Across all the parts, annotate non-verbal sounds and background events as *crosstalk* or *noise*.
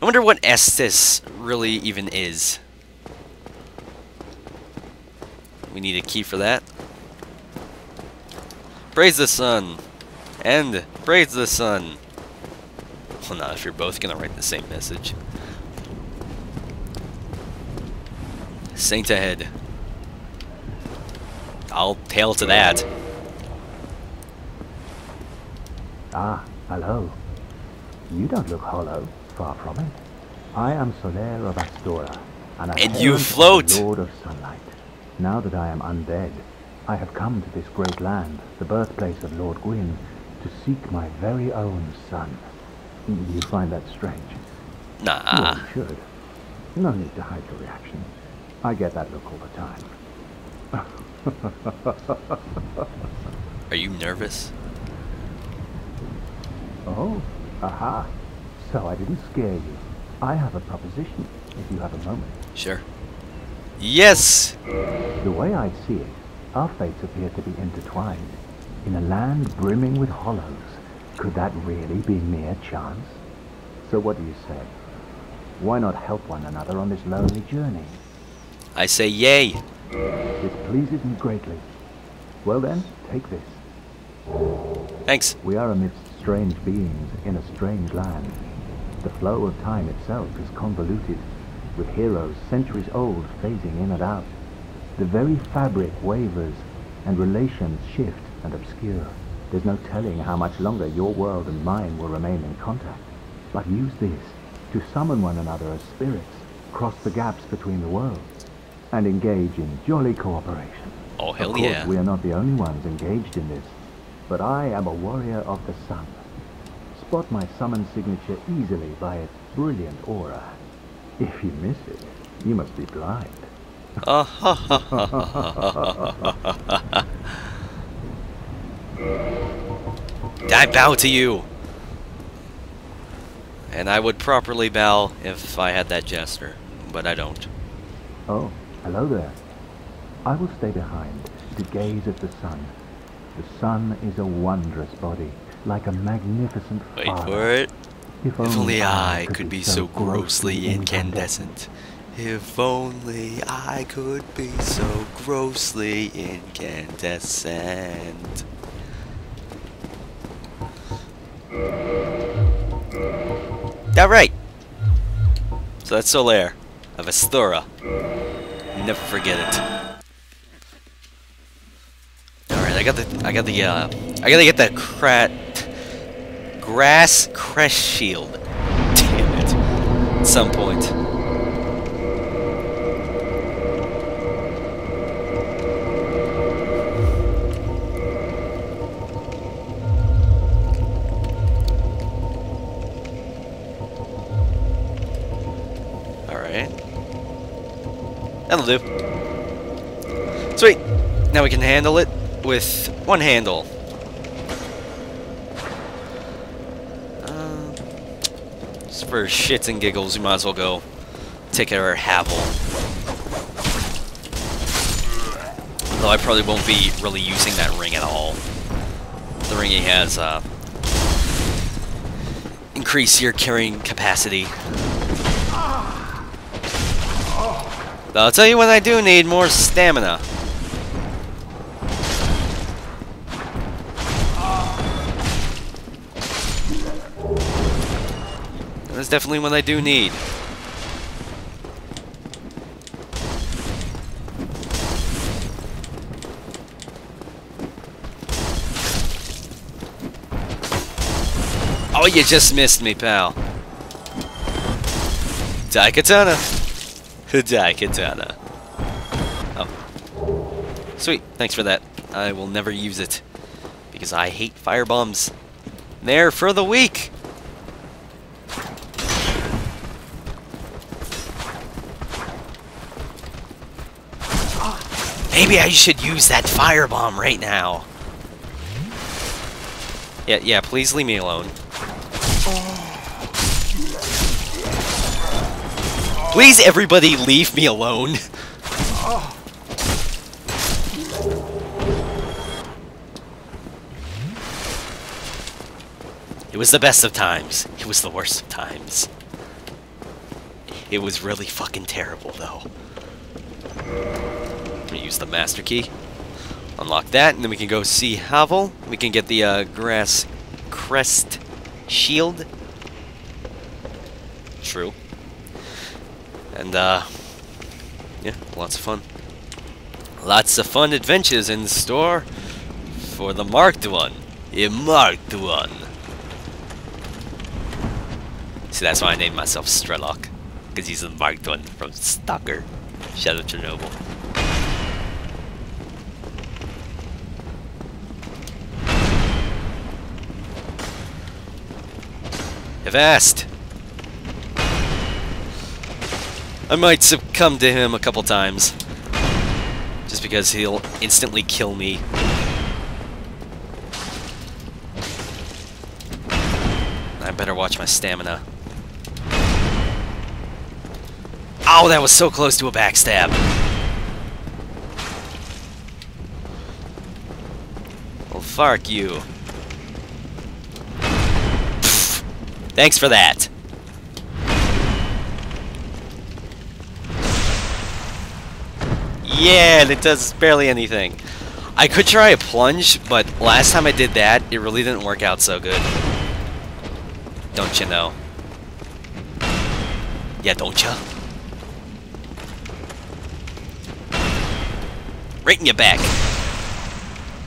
I wonder what Estus really even is. We need a key for that. Praise the sun. And praise the sun. Well, not if you're both gonna write the same message. Saint ahead. I'll tail to that. Ah, hello. You don't look hollow, far from it. I am Solaire of Astora, and, And you float. Lord of Sunlight. Now that I am undead, I have come to this great land, the birthplace of Lord Gwyn, to seek my very own sun. You find that strange? Nah. Well, you should. No need to hide your reaction. I get that look all the time. Are you nervous? Oh, aha. So I didn't scare you. I have a proposition, if you have a moment. Sure. Yes! The way I see it, our fates appear to be intertwined. In a land brimming with hollows, could that really be mere chance? So what do you say? Why not help one another on this lonely journey? I say yay. This pleases me greatly. Well then, take this. Thanks. We are amidst strange beings in a strange land. The flow of time itself is convoluted, with heroes centuries old phasing in and out. The very fabric wavers, and relations shift and obscure. There's no telling how much longer your world and mine will remain in contact. But use this to summon one another as spirits, cross the gaps between the worlds, and engage in jolly cooperation. Oh, hell of course, yeah. we are not the only ones engaged in this, but I am a warrior of the sun spot my summon signature easily by its brilliant aura. If you miss it, you must be blind. *laughs* I bow to you! And I would properly bow if I had that gesture, but I don't. Oh, hello there. I will stay behind to gaze at the sun. The sun is a wondrous body like a magnificent Wait father. for it. If If only I could be so grossly incandescent. If only I could be so grossly incandescent. Alright. So that's Solaire of Astora. Never forget it. Alright, I got the I got the uh I gotta get that crat grass crest shield. *laughs* Damn it. At some point. Alright. That'll do. Sweet. Now we can handle it with one handle. Uh, just for shits and giggles, we might as well go take care of Havel. Though I probably won't be really using that ring at all. The ring he has, uh, increase your carrying capacity. I'll tell you when I do need more stamina. That's definitely what I do need. Oh, you just missed me, pal. Daikatana. *laughs* Daikatana. Oh. Sweet. Thanks for that. I will never use it. Because I hate firebombs. They're for the weak. Maybe I should use that firebomb right now. Yeah, yeah, please leave me alone. Please, everybody, leave me alone. It was the best of times. It was the worst of times. It was really fucking terrible, though. Use the master key. Unlock that, and then we can go see Havel. We can get the uh, grass crest shield. True. And, uh, yeah, lots of fun. Lots of fun adventures in store for the marked one. A marked one. See, that's why I named myself Strelok. Because he's the marked one from Stalker. Shadow Chernobyl. Asked. I might succumb to him a couple times. Just because he'll instantly kill me. I better watch my stamina. Oh, that was so close to a backstab. Well, fuck you. Thanks for that. Yeah, and it does barely anything. I could try a plunge, but last time I did that, it really didn't work out so good. Don't you know? Yeah, don't you? Right in your back.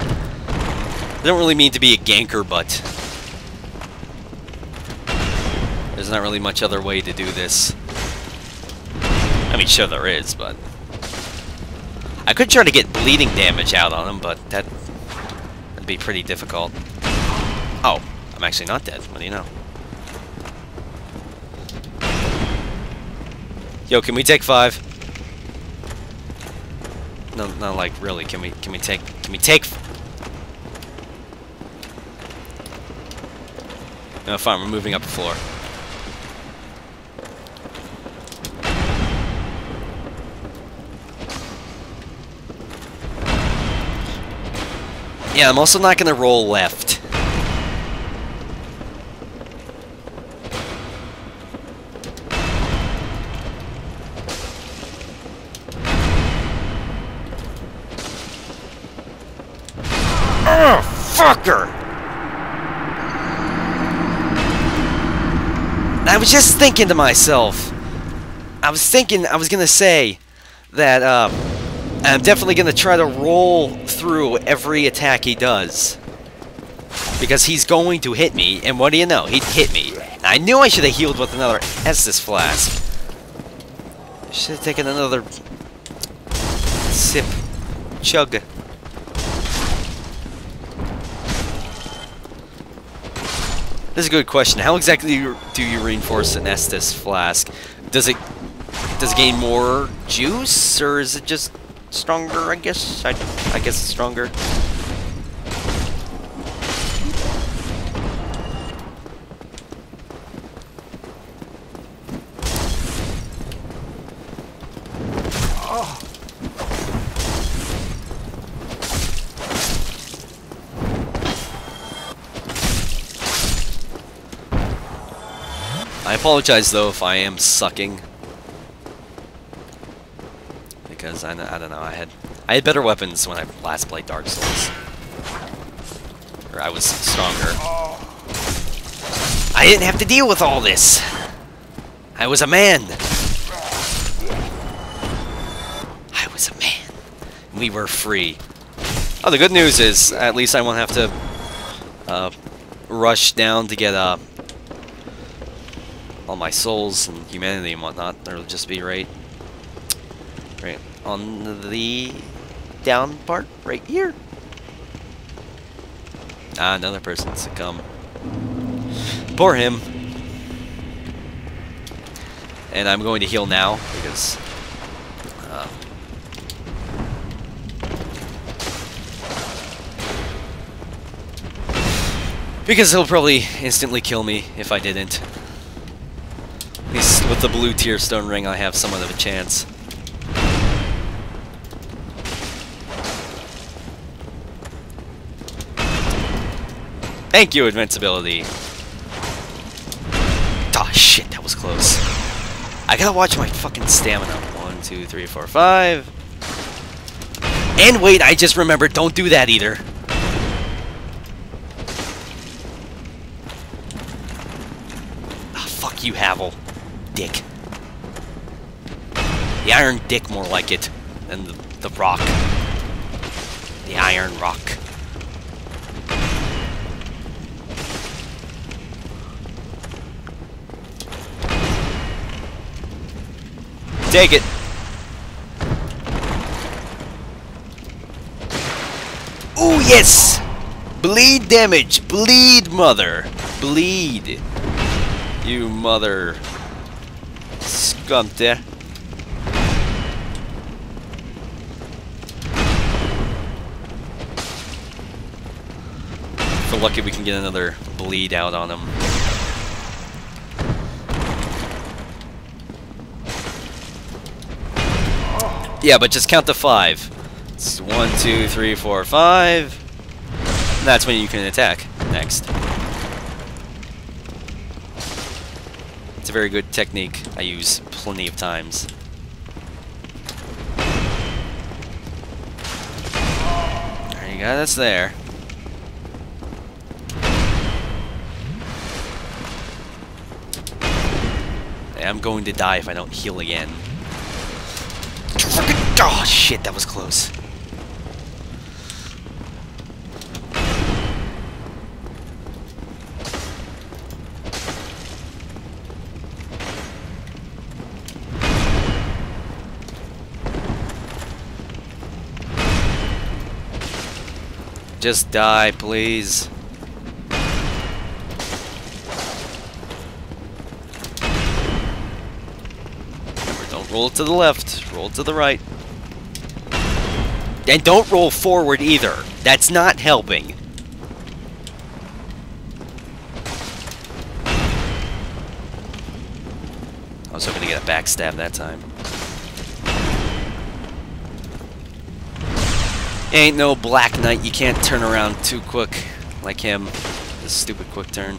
I don't really mean to be a ganker, but... There's not really much other way to do this. I mean, sure there is, but... I could try to get bleeding damage out on him, but that would be pretty difficult. Oh, I'm actually not dead. What do you know? Yo, can we take five? No, not like really. Can we? Can we take? Can we take? No, fine. We're moving up the floor. Yeah, I'm also not gonna roll left. Oh, fucker! I was just thinking to myself. I was thinking, I was gonna say that, uh, I'm definitely gonna try to roll through every attack he does. Because he's going to hit me, and what do you know? He hit me. I knew I should have healed with another Estus flask. Should have taken another sip. Chug. This is a good question. How exactly do you, do you reinforce an Estus flask? Does it does it gain more juice, or is it just stronger? I guess I, I guess stronger. I apologize though if I am sucking. Because I, I don't know, I had I had better weapons when I last played Dark Souls. Or I was stronger. I didn't have to deal with all this! I was a man! I was a man. We were free. Oh, the good news is, at least I won't have to uh, rush down to get uh, all my souls and humanity and whatnot. It'll just be right, right on the down part right here. Ah, another person succumb. Poor him. And I'm going to heal now because. Uh, because he'll probably instantly kill me if I didn't. At least with the blue tear stone ring, I have somewhat of a chance. Thank you, invincibility. Ah, oh, shit, that was close. I gotta watch my fucking stamina. One, two, three, four, five. And wait, I just remembered, don't do that either. Ah, fuck you, Havel. Dick. The Iron Dick more like it than the, the Rock. The Iron Rock. Take it. Oh yes! Bleed damage! Bleed, mother! Bleed! You mother... Scumter. If we're lucky, we can get another bleed out on him. Yeah, but just count to five. It's one, two, three, four, five. That's when you can attack next. It's a very good technique I use plenty of times. There you go, that's there. I'm going to die if I don't heal again. Oh shit, that was close. Just die, please. Don't roll to the left, roll to the right. And don't roll forward either. That's not helping. I was hoping to get a backstab that time. Ain't no Black Knight, you can't turn around too quick like him. This stupid quick turn.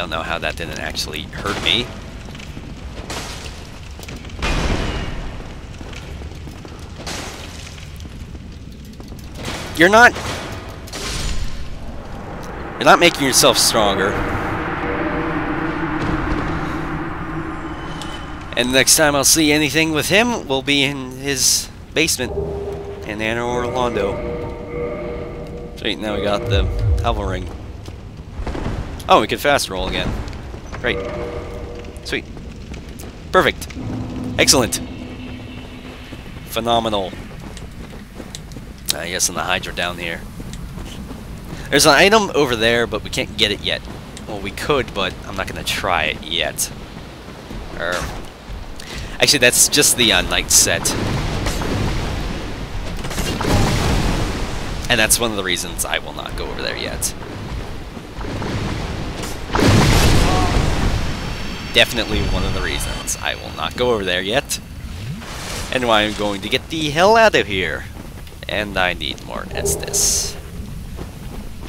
Don't know how that didn't actually hurt me. You're not... You're not making yourself stronger. And next time I'll see anything with him will be in his basement in Anor Londo. Sweet, now we got the Havel ring. Oh, we can fast roll again. Great. Sweet. Perfect. Excellent. Phenomenal. Uh, yes, and the Hydra down here. There's an item over there, but we can't get it yet. Well, we could, but I'm not going to try it yet. Er, actually, that's just the uh, Knight set. And that's one of the reasons I will not go over there yet. Definitely one of the reasons I will not go over there yet. And why I'm going to get the hell out of here. And I need more Estus.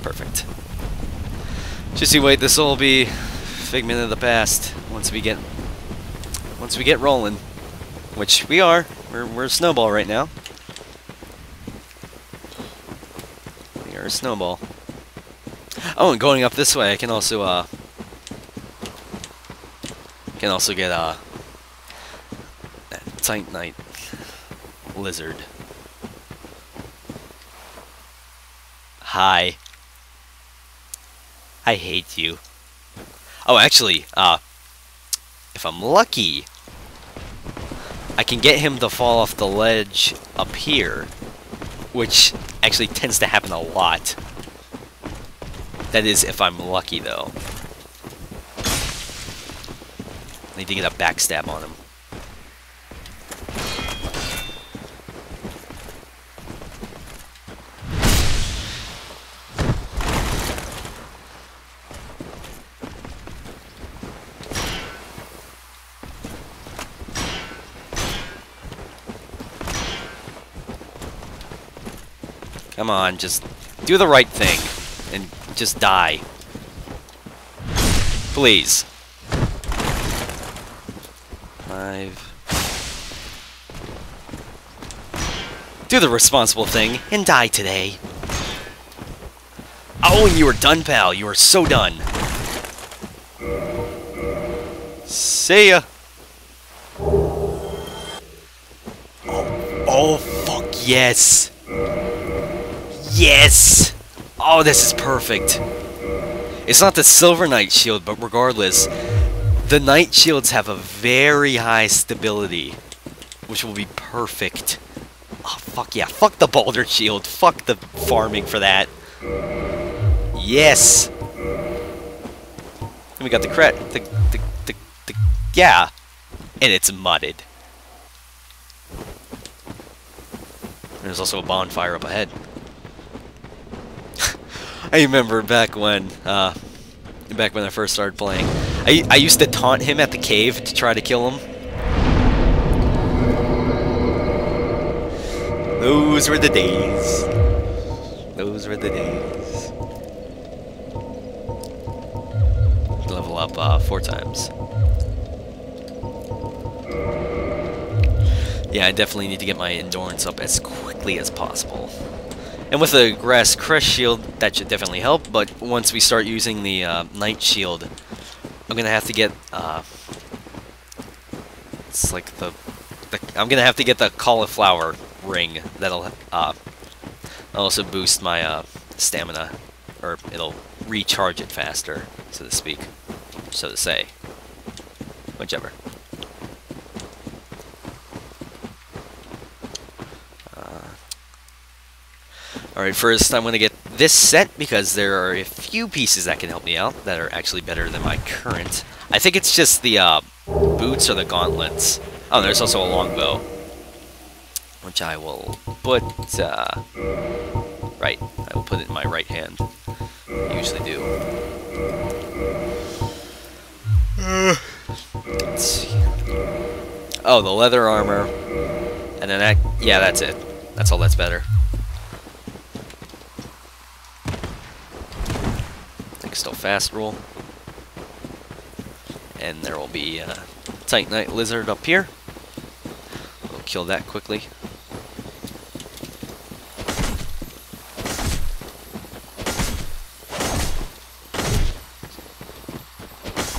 Perfect. Just you wait, this will be figment of the past once we get once we get rolling. Which we are. We're we're a snowball right now. We are a snowball. Oh, and going up this way I can also uh can also get a that Titanite lizard. Hi. I hate you. Oh, actually, uh, if I'm lucky, I can get him to fall off the ledge up here, which actually tends to happen a lot. That is, if I'm lucky, though need to get a backstab on him. Come on, just do the right thing and just die. Please. Do the responsible thing and die today. Oh, and you are done, pal. You are so done. See ya. Oh, oh, fuck yes. Yes. Oh, this is perfect. It's not the Silver Knight shield, but regardless, the Knight shields have a very high stability, which will be perfect. Fuck yeah. Fuck the Balder shield. Fuck the farming for that. Yes. And we got the cret. The, the, the, the, yeah. And it's mudded. There's also a bonfire up ahead. *laughs* I remember back when, uh, back when I first started playing. I, I used to taunt him at the cave to try to kill him. Those were the days. Those were the days. Level up uh, four times. Yeah, I definitely need to get my endurance up as quickly as possible. And with the grass crest shield, that should definitely help, but once we start using the uh, knight shield, I'm gonna have to get, uh, it's like the, the, I'm gonna have to get the cauliflower ring that'll, uh, also boost my, uh, stamina, or it'll recharge it faster, so to speak, so to say, whichever. Alright, first I'm going to get this set because there are a few pieces that can help me out that are actually better than my current. I think it's just the uh, boots or the gauntlets. Oh, there's also a longbow. I will put, uh, right, I will put it in my right hand. I usually do. See. Oh, the leather armor. And then that, yeah, that's it. That's all that's better. Think still fast roll. And there will be a Titanite Lizard up here. We'll kill that quickly.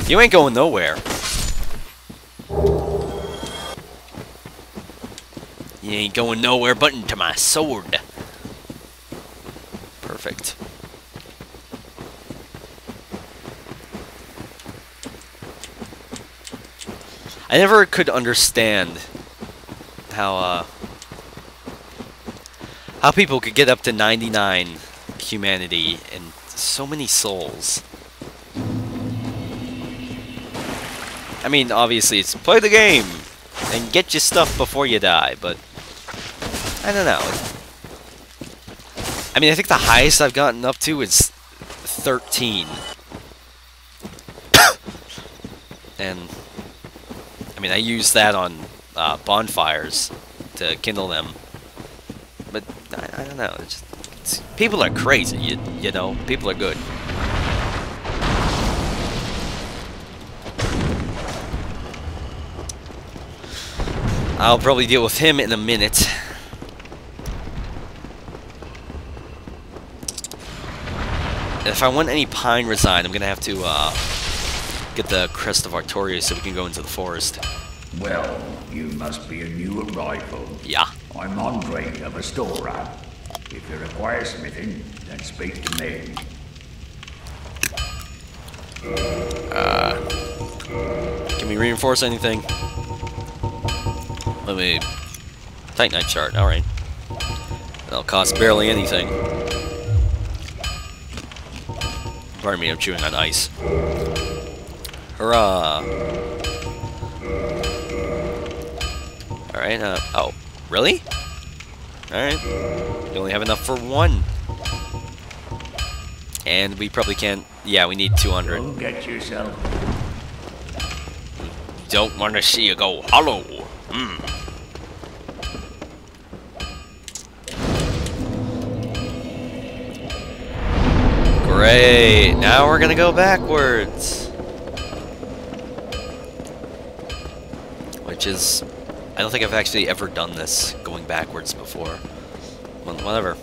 You ain't going nowhere. You ain't going nowhere but into my sword. Perfect. I never could understand how uh, how people could get up to 99 humanity and so many souls. I mean, obviously, it's play the game and get your stuff before you die, but I don't know. I mean, I think the highest I've gotten up to is 13. *coughs* and I mean, I use that on uh, bonfires to kindle them. But I, I don't know. It's just, it's, people are crazy. You you know, people are good. I'll probably deal with him in a minute. If I want any pine resin, I'm gonna have to uh, get the crest of Artorias so we can go into the forest. Well, you must be a new arrival. Yeah. I'm Andre of Astora. If you require smithing, then speak to me. Uh, can we reinforce anything? Let me... Titanite Shard, alright. That'll cost barely anything. Pardon me, I'm chewing on ice. Hurrah! Alright, uh, oh, really? Alright, we only have enough for one. And we probably can't, yeah, we need 200. Go get yourself. Don't want to see you go hollow. Hmm. Great. Now we're gonna go backwards. Which is... I don't think I've actually ever done this, going backwards before. Whatever.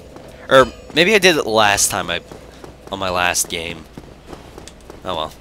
Or, maybe I did it last time I... On my last game. Oh well.